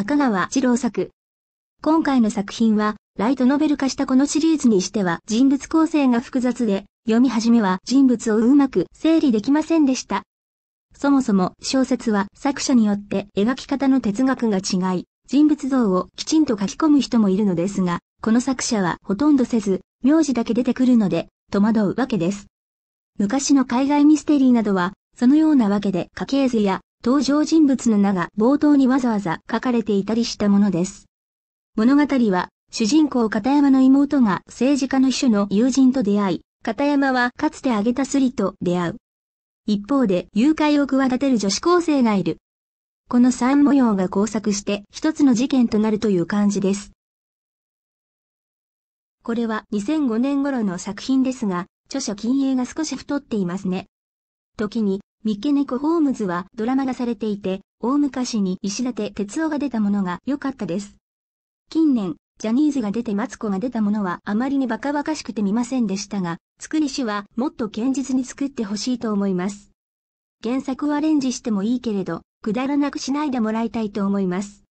赤川次郎作。今回の作品は、ライトノベル化したこのシリーズにしては人物構成が複雑で、読み始めは人物をうまく整理できませんでした。そもそも小説は作者によって描き方の哲学が違い、人物像をきちんと書き込む人もいるのですが、この作者はほとんどせず、名字だけ出てくるので、戸惑うわけです。昔の海外ミステリーなどは、そのようなわけで家系図や登場人物の名が冒頭にわざわざ書かれていたりしたものです。物語は、主人公片山の妹が政治家の秘書の友人と出会い、片山はかつて挙げたスリと出会う。一方で誘拐を企てる女子高生がいる。この三模様が交錯して一つの事件となるという感じです。これは2005年頃の作品ですが、著書禁影が少し太っていますね。時に、三毛猫ホームズはドラマがされていて、大昔に石立哲夫が出たものが良かったです。近年、ジャニーズが出てマツコが出たものはあまりにバカバカしくて見ませんでしたが、作り手はもっと堅実に作ってほしいと思います。原作をアレンジしてもいいけれど、くだらなくしないでもらいたいと思います。